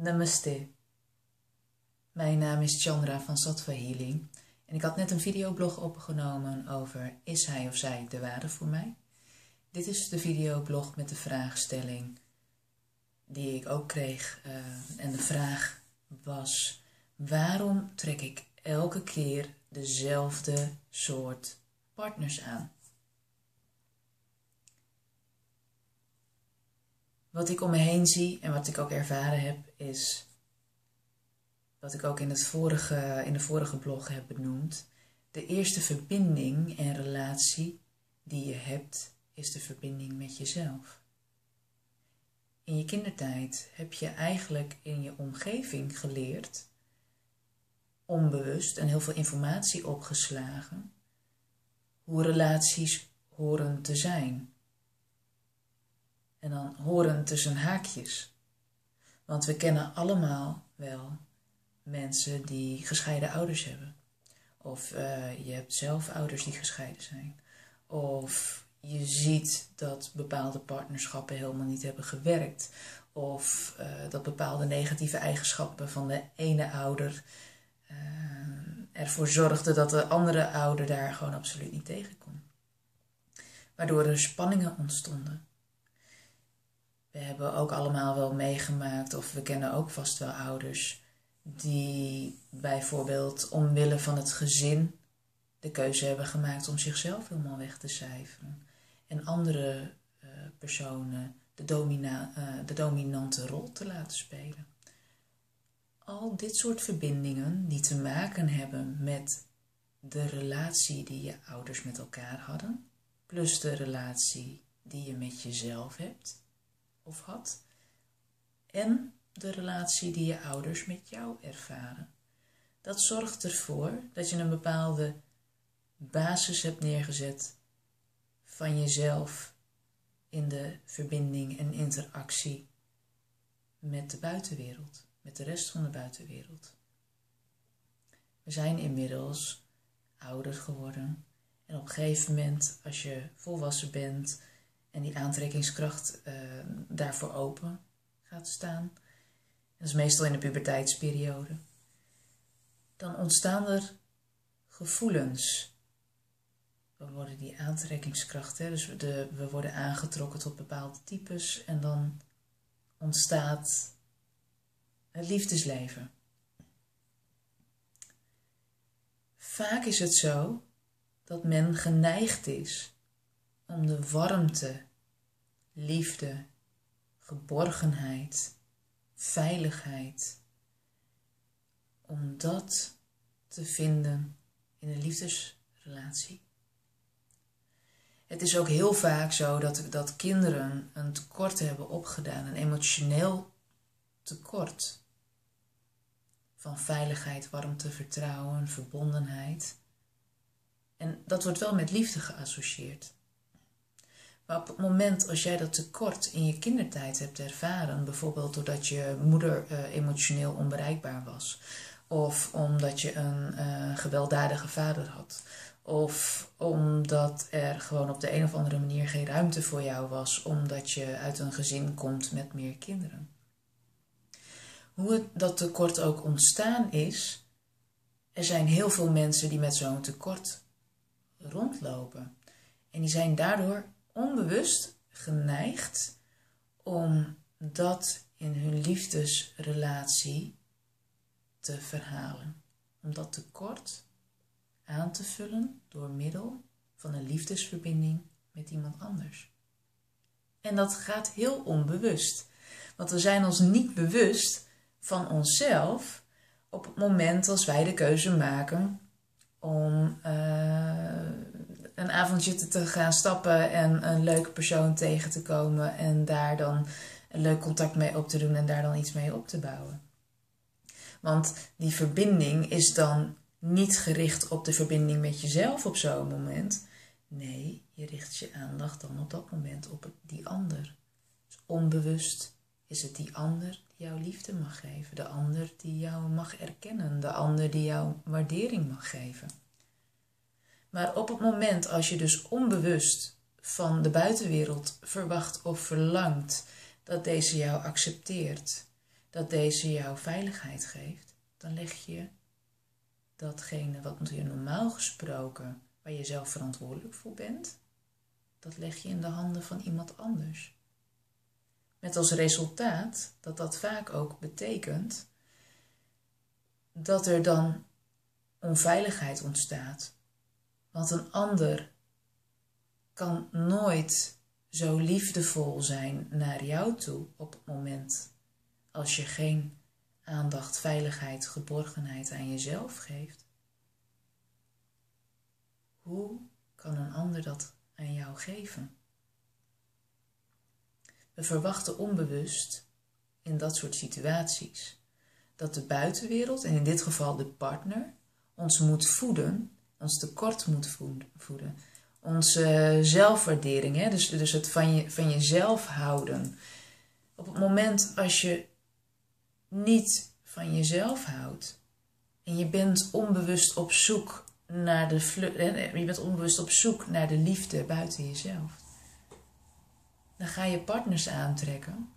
Namaste. Mijn naam is Chandra van Sattva Healing en ik had net een videoblog opgenomen over is hij of zij de waarde voor mij? Dit is de videoblog met de vraagstelling die ik ook kreeg uh, en de vraag was waarom trek ik elke keer dezelfde soort partners aan? Wat ik om me heen zie en wat ik ook ervaren heb, is wat ik ook in, het vorige, in de vorige blog heb benoemd. De eerste verbinding en relatie die je hebt, is de verbinding met jezelf. In je kindertijd heb je eigenlijk in je omgeving geleerd, onbewust en heel veel informatie opgeslagen, hoe relaties horen te zijn. En dan horen tussen haakjes. Want we kennen allemaal wel mensen die gescheiden ouders hebben. Of uh, je hebt zelf ouders die gescheiden zijn. Of je ziet dat bepaalde partnerschappen helemaal niet hebben gewerkt. Of uh, dat bepaalde negatieve eigenschappen van de ene ouder uh, ervoor zorgden dat de andere ouder daar gewoon absoluut niet tegen kon. Waardoor er spanningen ontstonden. We hebben ook allemaal wel meegemaakt, of we kennen ook vast wel ouders die bijvoorbeeld omwille van het gezin de keuze hebben gemaakt om zichzelf helemaal weg te cijferen. En andere uh, personen de, domina, uh, de dominante rol te laten spelen. Al dit soort verbindingen die te maken hebben met de relatie die je ouders met elkaar hadden, plus de relatie die je met jezelf hebt of had, en de relatie die je ouders met jou ervaren. Dat zorgt ervoor dat je een bepaalde basis hebt neergezet van jezelf in de verbinding en interactie met de buitenwereld, met de rest van de buitenwereld. We zijn inmiddels ouder geworden en op een gegeven moment, als je volwassen bent en die aantrekkingskracht uh, daarvoor open gaat staan, dat is meestal in de puberteitsperiode, dan ontstaan er gevoelens. Dan worden die aantrekkingskrachten, dus de, we worden aangetrokken tot bepaalde types en dan ontstaat het liefdesleven. Vaak is het zo dat men geneigd is om de warmte, liefde, geborgenheid veiligheid. Om dat te vinden in een liefdesrelatie. Het is ook heel vaak zo dat, dat kinderen een tekort hebben opgedaan, een emotioneel tekort van veiligheid, warmte, vertrouwen, verbondenheid. En dat wordt wel met liefde geassocieerd. Maar op het moment als jij dat tekort in je kindertijd hebt ervaren, bijvoorbeeld doordat je moeder uh, emotioneel onbereikbaar was, of omdat je een uh, gewelddadige vader had, of omdat er gewoon op de een of andere manier geen ruimte voor jou was, omdat je uit een gezin komt met meer kinderen. Hoe dat tekort ook ontstaan is, er zijn heel veel mensen die met zo'n tekort rondlopen. En die zijn daardoor onbewust geneigd om dat in hun liefdesrelatie te verhalen. Om dat tekort aan te vullen door middel van een liefdesverbinding met iemand anders. En dat gaat heel onbewust. Want we zijn ons niet bewust van onszelf op het moment als wij de keuze maken om uh, een avondje te gaan stappen en een leuke persoon tegen te komen en daar dan een leuk contact mee op te doen en daar dan iets mee op te bouwen. Want die verbinding is dan niet gericht op de verbinding met jezelf op zo'n moment. Nee, je richt je aandacht dan op dat moment op die ander. Dus onbewust is het die ander die jou liefde mag geven, de ander die jou mag erkennen, de ander die jou waardering mag geven. Maar op het moment als je dus onbewust van de buitenwereld verwacht of verlangt dat deze jou accepteert, dat deze jou veiligheid geeft, dan leg je datgene wat je normaal gesproken, waar je zelf verantwoordelijk voor bent, dat leg je in de handen van iemand anders. Met als resultaat dat dat vaak ook betekent dat er dan onveiligheid ontstaat. Want een ander kan nooit zo liefdevol zijn naar jou toe op het moment als je geen aandacht, veiligheid, geborgenheid aan jezelf geeft. Hoe kan een ander dat aan jou geven? We verwachten onbewust in dat soort situaties dat de buitenwereld, en in dit geval de partner, ons moet voeden, ons tekort moet voeden. Onze zelfwaardering, hè? Dus, dus het van, je, van jezelf houden. Op het moment als je niet van jezelf houdt en je bent onbewust op zoek naar de je bent onbewust op zoek naar de liefde buiten jezelf, dan ga je partners aantrekken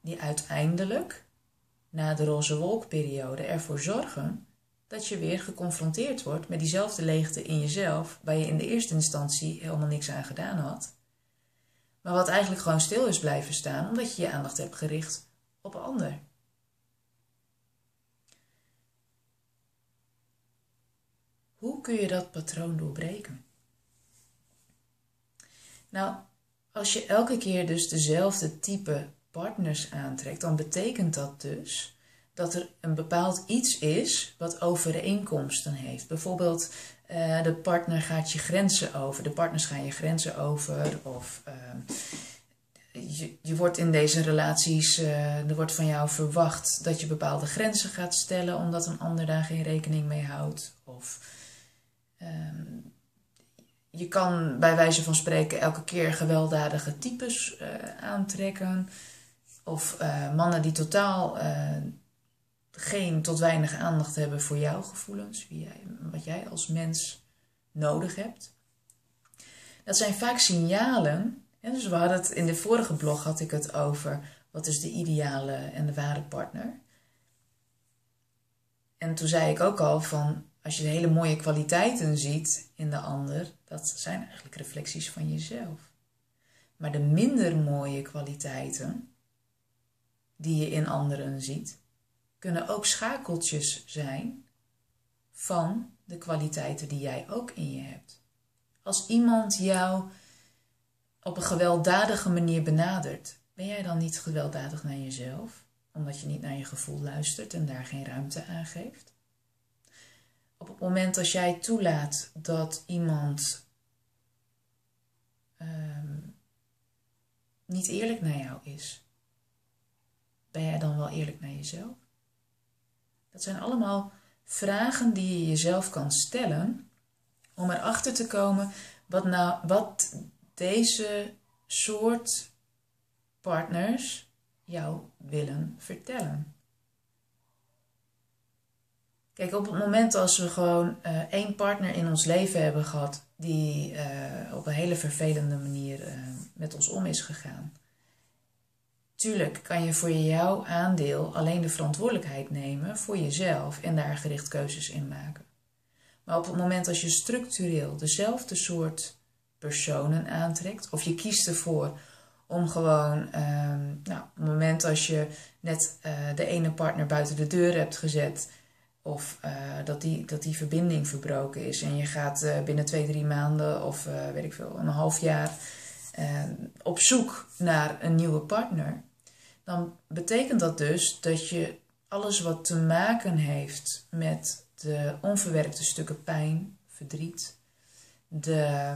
die uiteindelijk na de roze wolkperiode ervoor zorgen dat je weer geconfronteerd wordt met diezelfde leegte in jezelf, waar je in de eerste instantie helemaal niks aan gedaan had, maar wat eigenlijk gewoon stil is blijven staan omdat je je aandacht hebt gericht op een ander. Hoe kun je dat patroon doorbreken? Nou, als je elke keer dus dezelfde type partners aantrekt, dan betekent dat dus dat er een bepaald iets is wat overeenkomsten heeft. Bijvoorbeeld, uh, de partner gaat je grenzen over, de partners gaan je grenzen over, of uh, je, je wordt in deze relaties, uh, er wordt van jou verwacht dat je bepaalde grenzen gaat stellen, omdat een ander daar geen rekening mee houdt. Of ehm, je kan bij wijze van spreken elke keer gewelddadige types aantrekken. Of mannen die totaal geen tot weinig aandacht hebben voor jouw gevoelens, wie jij, wat jij als mens nodig hebt. Dat zijn vaak signalen. Hè, dus we hadden in de vorige blog had ik het over wat is de ideale en de ware partner. En toen zei ik ook al van als je hele mooie kwaliteiten ziet in de ander, dat zijn eigenlijk reflecties van jezelf. Maar de minder mooie kwaliteiten die je in anderen ziet, kunnen ook schakeltjes zijn van de kwaliteiten die jij ook in je hebt. Als iemand jou op een gewelddadige manier benadert, ben jij dan niet gewelddadig naar jezelf, omdat je niet naar je gevoel luistert en daar geen ruimte aan geeft? Op het moment als jij toelaat dat iemand ehm, niet eerlijk naar jou is, ben jij dan wel eerlijk naar jezelf? Dat zijn allemaal vragen die je jezelf kan stellen om erachter te komen wat, nou, wat deze soort partners jou willen vertellen. Kijk, op het moment als we gewoon uh, één partner in ons leven hebben gehad die uh, op een hele vervelende manier uh, met ons om is gegaan, Tuurlijk kan je voor jouw aandeel alleen de verantwoordelijkheid nemen voor jezelf en daar gericht keuzes in maken. Maar op het moment als je structureel dezelfde soort personen aantrekt, of je kiest ervoor om gewoon, um, nou, op het moment als je net uh, de ene partner buiten de deur hebt gezet, of uh, dat, die, dat die verbinding verbroken is en je gaat uh, binnen twee, drie maanden of weet ik veel, een half jaar op zoek naar een nieuwe partner dan betekent dat dus dat je alles wat te maken heeft met de onverwerkte stukken pijn, verdriet, de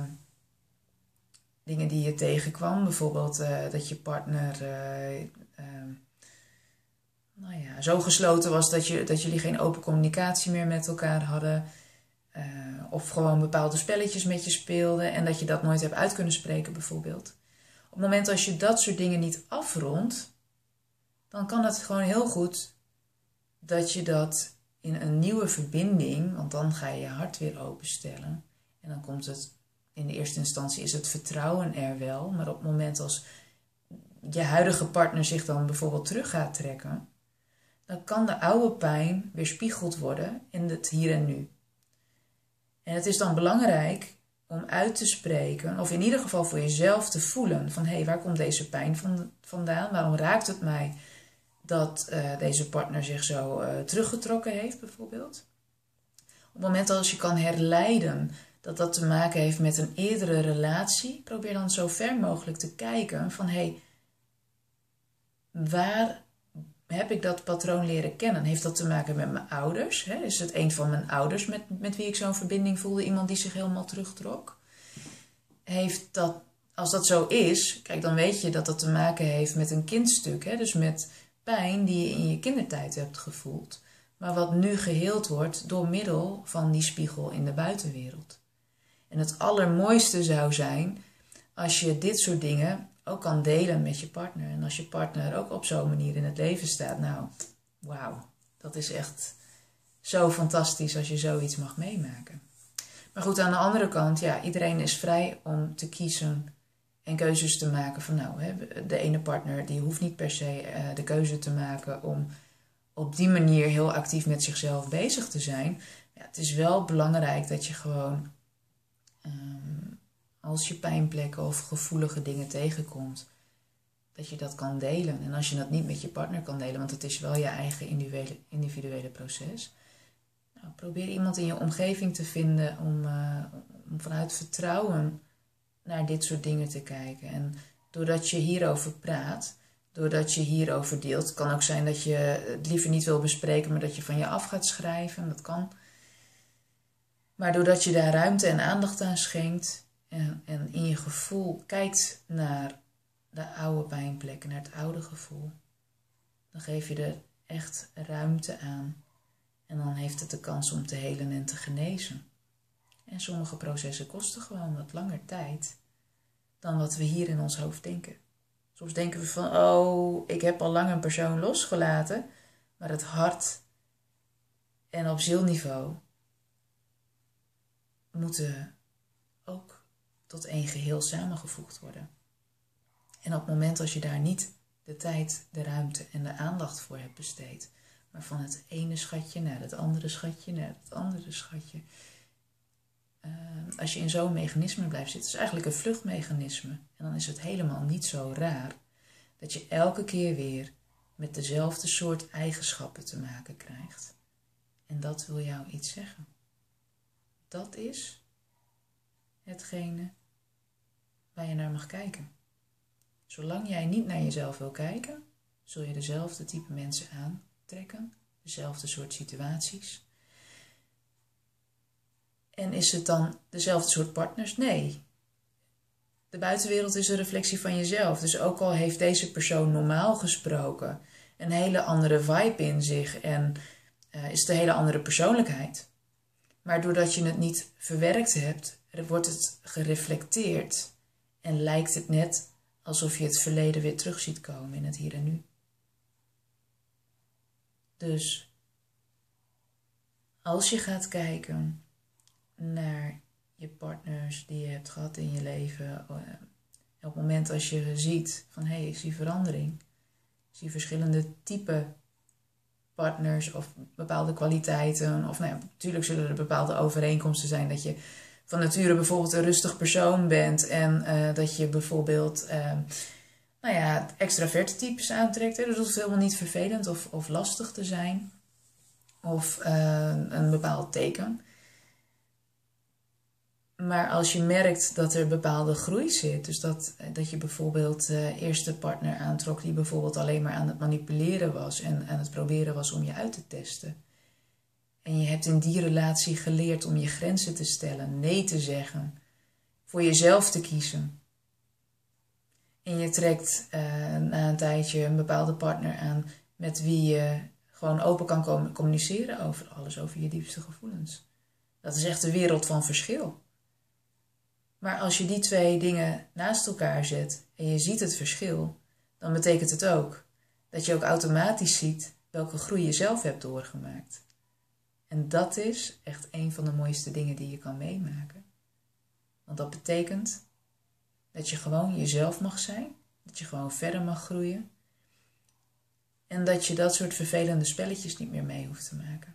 dingen die je tegenkwam, bijvoorbeeld uh, dat je partner uh, uh, nou ja, zo gesloten was dat, je, dat jullie geen open communicatie meer met elkaar hadden. of gewoon bepaalde spelletjes met je speelden en dat je dat nooit hebt uit kunnen spreken, bijvoorbeeld. Op het moment als je dat soort dingen niet afrondt, dan kan het gewoon heel goed dat je dat in een nieuwe verbinding, want dan ga je je hart weer openstellen. En dan komt het, in de eerste instantie is het vertrouwen er wel, maar op het moment als je huidige partner zich dan bijvoorbeeld terug gaat trekken, dan kan de oude pijn weerspiegeld worden in het hier en nu. En het is dan belangrijk om uit te spreken, of in ieder geval voor jezelf te voelen van hé, hey, waar komt deze pijn van, vandaan? Waarom raakt het mij dat uh, deze partner zich zo uh, teruggetrokken heeft, bijvoorbeeld? Op het moment als je kan herleiden dat dat te maken heeft met een eerdere relatie, probeer dan zo ver mogelijk te kijken van hé, hey, waar heb ik dat patroon leren kennen? Heeft dat te maken met mijn ouders? Hè? Is het een van mijn ouders met, met wie ik zo'n verbinding voelde? Iemand die zich helemaal terugtrok? Heeft dat, als dat zo is, kijk, dan weet je dat dat te maken heeft met een kindstuk. Hè? Dus met pijn die je in je kindertijd hebt gevoeld. Maar wat nu geheeld wordt door middel van die spiegel in de buitenwereld. En het allermooiste zou zijn als je dit soort dingen ook kan delen met je partner. En als je partner ook op zo'n manier in het leven staat, nou, wauw, dat is echt zo fantastisch als je zoiets mag meemaken. Maar goed, aan de andere kant, ja, iedereen is vrij om te kiezen en keuzes te maken van, nou, de ene partner die hoeft niet per se uh, de keuze te maken om op die manier heel actief met zichzelf bezig te zijn. Ja, het is wel belangrijk dat je gewoon um, als je pijnplekken of gevoelige dingen tegenkomt, dat je dat kan delen. En als je dat niet met je partner kan delen, want het is wel je eigen individuele, individuele proces, nou, probeer iemand in je omgeving te vinden om, uh, om vanuit vertrouwen naar dit soort dingen te kijken. En doordat je hierover praat, doordat je hierover deelt, kan ook zijn dat je het liever niet wil bespreken, maar dat je van je af gaat schrijven. Dat kan. Maar doordat je daar ruimte en aandacht aan schenkt, en, en in je gevoel kijkt naar de oude pijnplekken, naar het oude gevoel, dan geef je er echt ruimte aan. En dan heeft het de kans om te helen en te genezen. En sommige processen kosten gewoon wat langer tijd dan wat we hier in ons hoofd denken. Soms denken we van, oh, ik heb al lang een persoon losgelaten, maar het hart en op zielniveau moeten ook tot één geheel samengevoegd worden. En op het moment als je daar niet de tijd, de ruimte en de aandacht voor hebt besteed, maar van het ene schatje naar het andere schatje naar het andere schatje. Uh, als je in zo'n mechanisme blijft zitten, is eigenlijk een vluchtmechanisme. En dan is het helemaal niet zo raar dat je elke keer weer met dezelfde soort eigenschappen te maken krijgt. En dat wil jou iets zeggen. Dat is hetgene waar je naar mag kijken. Zolang jij niet naar jezelf wil kijken, zul je dezelfde type mensen aantrekken, dezelfde soort situaties. En is het dan dezelfde soort partners? Nee. De buitenwereld is een reflectie van jezelf. Dus ook al heeft deze persoon normaal gesproken een hele andere vibe in zich en uh, is het een hele andere persoonlijkheid. Maar doordat je het niet verwerkt hebt, wordt het gereflecteerd en lijkt het net alsof je het verleden weer terug ziet komen in het hier en nu. Dus als je gaat kijken naar je partners die je hebt gehad in je leven, eh, op het moment als je ziet van hé, hey, ik zie verandering, ik zie verschillende type partners of bepaalde kwaliteiten, of nou ja, natuurlijk zullen er bepaalde overeenkomsten zijn dat je van nature bijvoorbeeld een rustig persoon bent en uh, dat je bijvoorbeeld uh, nou ja, extraverte types aantrekt. Dus dat hoeft helemaal niet vervelend of, of lastig te zijn of uh, een bepaald teken. Maar als je merkt dat er bepaalde groei zit, dus dat, dat je bijvoorbeeld uh, eerste partner aantrok die bijvoorbeeld alleen maar aan het manipuleren was en aan het proberen was om je uit te testen, en je hebt in die relatie geleerd om je grenzen te stellen, nee te zeggen, voor jezelf te kiezen. En je trekt uh, na een tijdje een bepaalde partner aan met wie je gewoon open kan communiceren over alles, over je diepste gevoelens. Dat is echt een wereld van verschil. Maar als je die twee dingen naast elkaar zet en je ziet het verschil, dan betekent het ook dat je ook automatisch ziet welke groei je zelf hebt doorgemaakt. En dat is echt een van de mooiste dingen die je kan meemaken. Want dat betekent dat je gewoon jezelf mag zijn, dat je gewoon verder mag groeien. En dat je dat soort vervelende spelletjes niet meer mee hoeft te maken.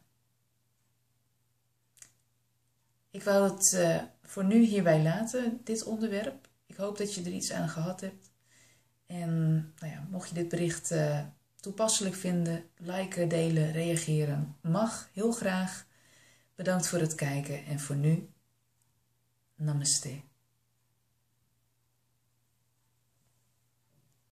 Ik wou het uh, voor nu hierbij laten, dit onderwerp. Ik hoop dat je er iets aan gehad hebt. En nou ja, mocht je dit bericht uh, toepasselijk vinden, liken, delen, reageren, mag heel graag. Bedankt voor het kijken en voor nu, namaste.